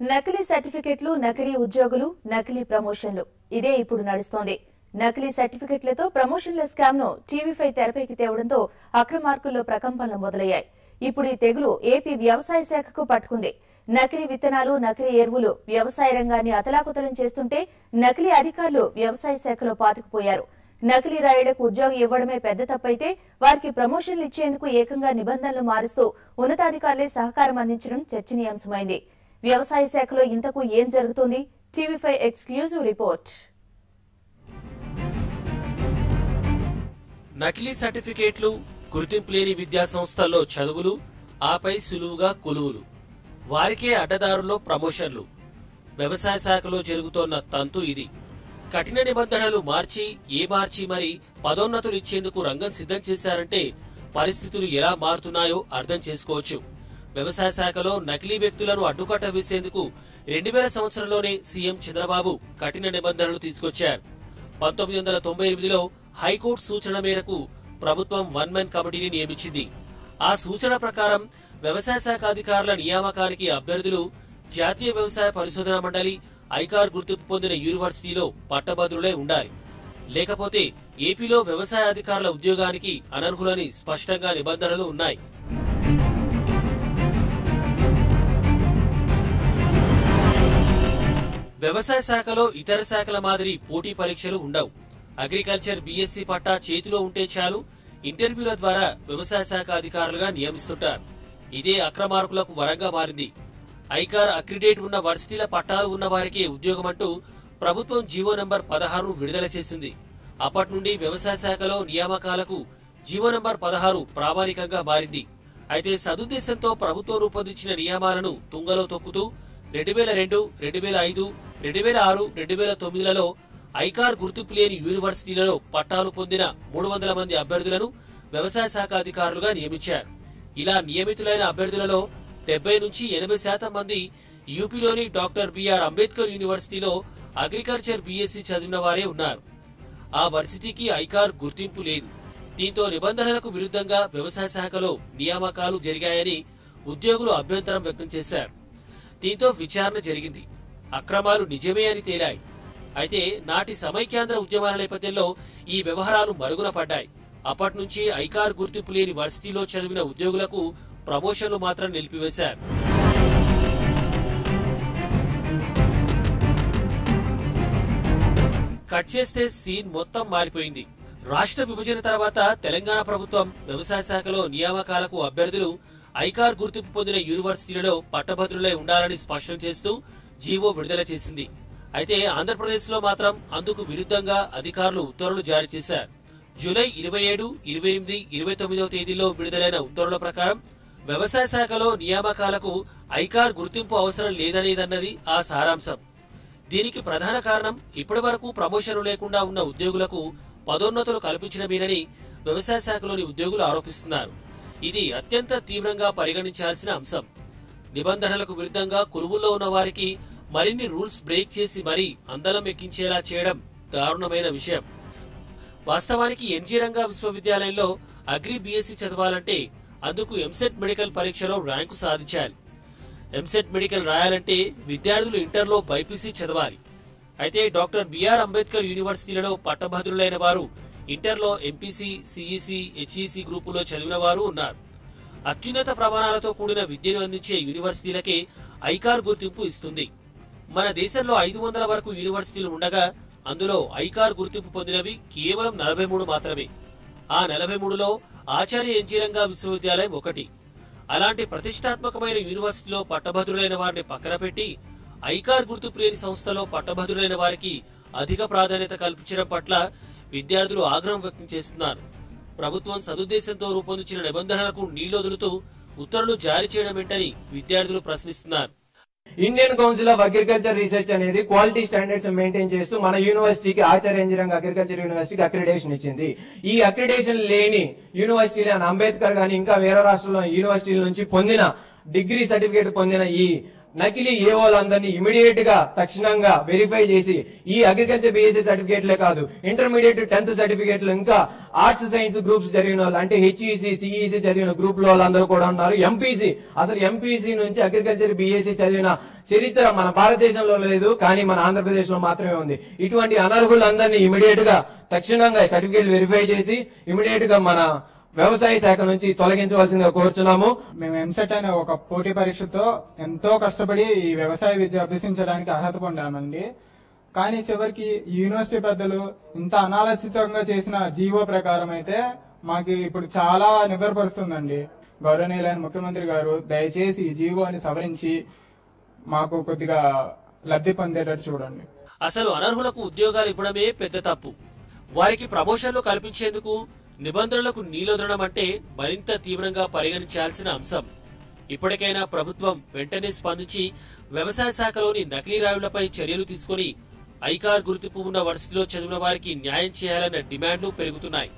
నకిలీ సర్టిఫికెట్లు నకిలీ ఉద్యోగులు నకిలీ ప్రమోషన్లు. ఇదే ఇప్పుడు నడుస్తోంది. నకిలీ సర్టిఫికెట్లతో ప్రమోషన్ల స్కామ్ను టీవీ ఫైవ్ తెరపైకి తేవడంతో అక్రమార్కుల్లో ప్రకంపనలు మొదలయ్యాయి. ఇప్పుడు ఈ తెగులు ఏపీ వ్యవసాయ శాఖకు పట్టుకుంది. నకిలీ విత్తనాలు నకిలీ ఎరువులు వ్యవసాయ రంగాన్ని అతలాకుతలం చేస్తుంటే నకిలీ అధికారులు వ్యవసాయ శాఖలో పాతుకుపోయారు. నకిలీ రాయుడుకు ఉద్యోగం ఇవ్వడమే పెద్ద తప్పైతే వారికి ప్రమోషన్లు ఇచ్చేందుకు ఏకంగా నిబంధనలు మారుస్తూ ఉన్నతాధికారులే సహకారం అందించడం చర్చనీయాంశమైంది. వ్యవసాయ శాఖలో ఇంతకు ఏం జరుగుతోంది? TV five exclusive report. నకిలీ సర్టిఫికేట్లు గుర్తింపు లేని విద్యా సంస్థల్లో చదువులు ఆపై సులువుగా కొలువులు. వారికే అడ్డదారుల్లో ప్రమోషన్లు. వ్యవసాయ శాఖలో జరుగుతోన్న తంతు ఇది. కఠిన నిబంధనలు మార్చి ఏ మార్చి మరి పదోన్నతులు ఇచ్చేందుకు రంగం సిద్ధం చేశారంటే పరిస్థితులు ఎలా మారుతున్నాయో అర్థం చేసుకోవచ్చు. వ్యవసాయ శాఖలో నకిలీ వ్యక్తులను అడ్డుకట్ట వేసేందుకు రెండు వేల సంవత్సరంలోనే సీఎం చంద్రబాబు కఠిన నిబంధనలు తీసుకొచ్చారు. పంతొమ్మిది వందల తొంభై ఎనిమిదిలో హైకోర్టు సూచన మేరకు ప్రభుత్వం వన్ మ్యాన్ కమిటీని నియమించింది. ఆ సూచన ప్రకారం వ్యవసాయ శాఖ అధికారుల నియామకానికి అభ్యర్థులు జాతీయ వ్యవసాయ పరిశోధన మండలి ఐకార్ గుర్తింపు పొందిన యూనివర్సిటీలో పట్టభద్రులే ఉండాలి. లేకపోతే ఏపీలో వ్యవసాయ అధికారుల ఉద్యోగానికి అనర్హులని స్పష్టంగా నిబంధనలు ఉన్నాయి. వ్యవసాయ శాఖలో ఇతర శాఖల మాదిరి పోటీ పరీక్షలు ఉండవు. అగ్రికల్చర్ బీఎస్సీ పట్టా చేతిలో ఉంటే చాలు ఇంటర్వ్యూల ద్వారా వ్యవసాయ శాఖ అధికారులుగా నియమిస్తుంటారు. ఇదే అక్రమార్కులకు వరంగా మారింది. ఐకార్ అక్రిడేట్ ఉన్న వర్సిటీల పట్టాలు ఉన్న వారికే ఉద్యోగం అంటూ ప్రభుత్వం జీవో నంబర్ పదహారును విడుదల చేసింది. అప్పటి నుండి వ్యవసాయ శాఖలో నియామకాలకు జీవో నంబర్ పదహారు ప్రామాణికంగా మారింది. అయితే సదుద్దేశంతో ప్రభుత్వం రూపొందించిన నియమాలను తుంగలో తొక్కుతూ రెండు వేల రెండు రెండు వేల ఐదు రెండు వేల ఆరు రెండు వేల తొమ్మిదిలలో ఐకార్ గుర్తింపు లేని యూనివర్సిటీలలో పట్టాలు పొందిన మూడు వందల మంది అభ్యర్థులను వ్యవసాయ శాఖ అధికారులుగా నియమించారు. ఇలా నియమితులైన అభ్యర్థులలో డెబ్బై నుంచి ఎనభై శాతం మంది యూపీలోని డాక్టర్ బిఆర్ అంబేద్కర్ యూనివర్సిటీలో అగ్రికల్చర్ బీఎస్సీ చదివిన వారే ఉన్నారు. ఆ వర్సిటీకి ఐకార్ గుర్తింపు లేదు. దీంతో నిబంధనలకు విరుద్ధంగా వ్యవసాయ శాఖలో నియామకాలు జరిగాయని ఉద్యోగులు అభ్యంతరం వ్యక్తం చేశారు. దీంతో విచారణ జరిగింది. అక్రమాలు నిజమే అని తేలాయి. అయితే నాటి సమైక్యాంధ్ర ఉద్యమాల నేపథ్యంలో ఈ వ్యవహారాలు మరుగున పడ్డాయి. అప్పటి నుంచి ఐకార్ గుర్తింపు లేని వర్సిటీలో చదివిన ఉద్యోగులకు ప్రమోషన్లు మాత్రం నిలిపివేశారు. కట్ చేస్తే సీన్ మొత్తం మారిపోయింది. రాష్ట్ర విభజన తర్వాత తెలంగాణ ప్రభుత్వం వ్యవసాయ శాఖలో నియామకాలకు అభ్యర్థులు ఐకార్ గుర్తింపు పొందిన యూనివర్సిటీలలో పట్టభద్రులై ఉండాలని స్పష్టం చేస్తూ జీవో విడుదల చేసింది. అయితే ఆంధ్రప్రదేశ్లో మాత్రం అందుకు విరుద్ధంగా అధికారులు ఉత్తర్వులు జారీ చేశారు. జూలై ఇరవై ఏడు ఇరవై ఎనిమిది ఇరవై తొమ్మిదవ తేదీలో విడుదలైన ఉత్తర్వుల ప్రకారం వ్యవసాయ శాఖలో నియామకాలకు ఐకార్ గుర్తింపు అవసరం లేదనేదన్నది ఆ సారాంశం. దీనికి ప్రధాన కారణం ఇప్పటి వరకు ప్రమోషన్లు లేకుండా ఉన్న ఉద్యోగులకు పదోన్నతులు కల్పించడమేనని వ్యవసాయ శాఖలోని ఉద్యోగులు ఆరోపిస్తున్నారు. ఇది అత్యంత తీవ్రంగా పరిగణించాల్సిన అంశం. నిబంధనలకు విరుద్ధంగా కొలువుల్లో ఉన్న వారికి మరిన్ని రూల్స్ బ్రేక్ చేసి మరీ అందరం ఎక్కించేలా చేయడం దారుణమైన విషయం. వాస్తవానికి ఎన్జీ రంగా విశ్వవిద్యాలయంలో అగ్రి బీఎస్సీ చదవాలంటే అందుకు ఎంసెట్ మెడికల్ పరీక్షలో ర్యాంకు సాధించాలి. ఎంసెట్ మెడికల్ రాయాలంటే విద్యార్థులు ఇంటర్లో బైపీసీ చదవాలి. అయితే డాక్టర్ బిఆర్ అంబేద్కర్ యూనివర్సిటీలలో పట్టభద్రులైన వారు ఇంటర్లో ఎంపీసీ సిఈసి హెచ్ఈసి గ్రూపులో చదివిన వారు ఉన్నారు. అత్యున్నత ప్రమాణాలతో కూడిన విద్యను అందించే యూనివర్సిటీలకే ఐకార్ గుర్తింపు ఇస్తుంది. మన దేశంలో ఐదు వందల వరకు యూనివర్సిటీలు ఉండగా అందులో ఐకార్ గుర్తింపు పొందినవి కేవలం నలభై మూడు మాత్రమే. ఆ నలభై మూడులో ఆచార్య ఎంజీరంగా విశ్వవిద్యాలయం ఒకటి. అలాంటి ప్రతిష్టాత్మకమైన యూనివర్సిటీలో పట్టభద్రులైన వారిని పక్కన పెట్టి ఐకార్ గుర్తింపు లేని సంస్థలో పట్టభద్రులైన వారికి అధిక ప్రాధాన్యత కల్పించడం పట్ల విద్యార్థులు ఆగ్రహం వ్యక్తం చేస్తున్నారు. ప్రభుత్వం సదుద్దేశంతో రూపొందించిన నిబంధనలకు నీళ్ళొదులుతూ ఉత్తర్వులు జారీ చేయడం ఏంటని విద్యార్థులు ప్రశ్నిస్తున్నారు. Indian council of agriculture research అనేది క్వాలిటీ స్టాండర్డ్స్ మెయింటైన్ చేస్తూ మన యూనివర్సిటీకి ఆచార్య ఇంజనీరింగ్ అగ్రికల్చర్ యూనివర్సిటీకి అక్రిడేషన్ ఇచ్చింది. ఈ అక్రిడేషన్ లేని యూనివర్సిటీలు అని అంబేద్కర్ గాని ఇంకా వేరే రాష్ట్రంలో యూనివర్సిటీల నుంచి పొందిన డిగ్రీ సర్టిఫికేట్ పొందిన ఈ నకిలీ ఏఓలందరినీ ఇమీడియట్గా తక్షణంగా వెరిఫై చేసి ఈ అగ్రికల్చర్ బిఎస్సీ సర్టిఫికేట్లే కాదు ఇంటర్మీడియట్ టెన్త్ సర్టిఫికేట్లు ఇంకా ఆర్ట్స్ సైన్స్ గ్రూప్స్ జరిగిన వాళ్ళు అంటే హెచ్ఈసి సిఈసి చదివిన గ్రూప్లో వాళ్ళందరూ కూడా ఉన్నారు. ఎంపీసీ అసలు ఎంపీసీ నుంచి అగ్రికల్చర్ బిఎస్సీ చదివిన చరిత్ర మన భారతదేశంలో లేదు కానీ మన ఆంధ్రప్రదేశ్లో మాత్రమే ఉంది. ఇటువంటి అనర్హులందరినీ ఇమీడియట్గా తక్షణంగా సర్టిఫికేట్ వెరిఫై చేసి ఇమీడియట్గా మన వ్యవసాయ శాఖ నుంచి తొలగించవలసిందిగా కోరుచున్నాము. మేము ఎంసెట్ అనే ఒక పోటీ పరీక్షతో ఎంతో కష్టపడి ఈ వ్యవసాయ విద్య అభ్యసించడానికి అర్హత పొందామండి. కానీ చివరికి యూనివర్సిటీ పెద్దలు ఇంత అనాలోచితంగా చేసిన జీవో ప్రకారం అయితే మాకు ఇప్పుడు చాలా నిబ్బరపరుస్తుందండి. గౌరవనీయులైన ముఖ్యమంత్రి గారు దయచేసి ఈ జీవోని సవరించి మాకు కొద్దిగా లబ్ధి పొందేటట్టు చూడండి. అసలు అనర్హులకు ఉద్యోగాలు ఇవ్వడమే పెద్ద తప్పు. వారికి ప్రమోషన్లు కల్పించేందుకు నిబంధనలకు నీలొదలడం అంటే మరింత తీవ్రంగా పరిగణించాల్సిన అంశం. ఇప్పటికైనా ప్రభుత్వం వెంటనే స్పందించి వ్యవసాయ శాఖలోని నకిలీ రాయులపై చర్యలు తీసుకుని ఐకార్ గుర్తింపు ఉన్న వరుసలో చదివిన వారికి న్యాయం చేయాలన్న డిమాండ్లు పెరుగుతున్నాయి.